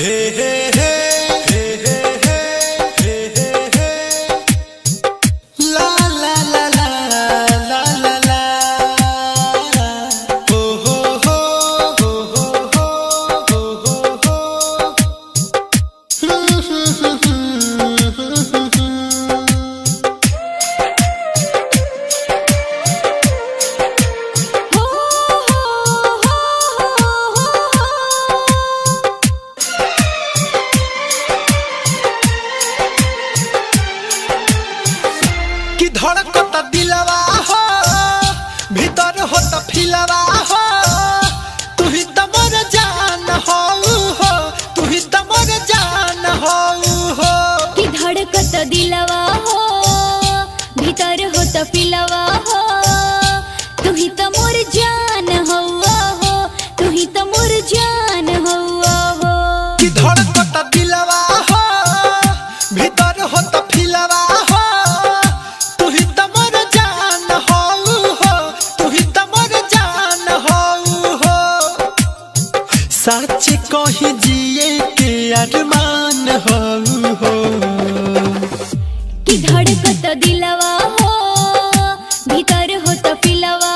hey, hey, hey. कहीं जिए के अरमान हो हो। कि धड़कत दिलवा हो भीतर हो तो तपिलवा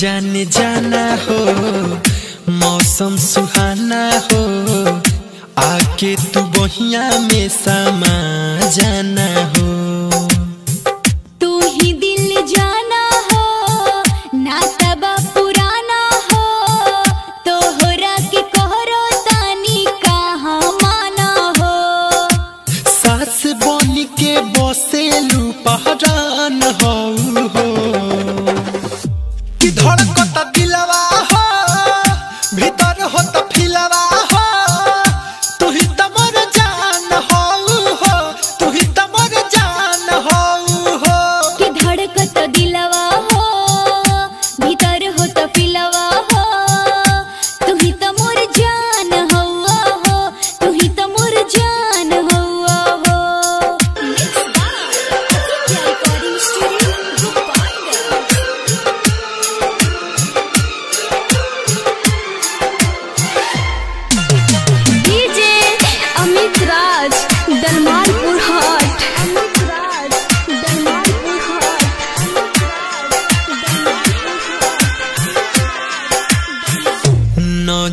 जान जाना हो मौसम सुहाना हो आके तू बहिया में समा जाना हो। तू ही दिल जाना हो नाता बा पुराना हो तोहरा के कहरो तानी कहाँ माना हो। सास बोल के बसेल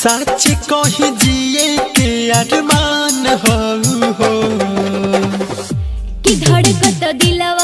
सच कही जिए के अरमान हो हो। कि धड़कत दिलवा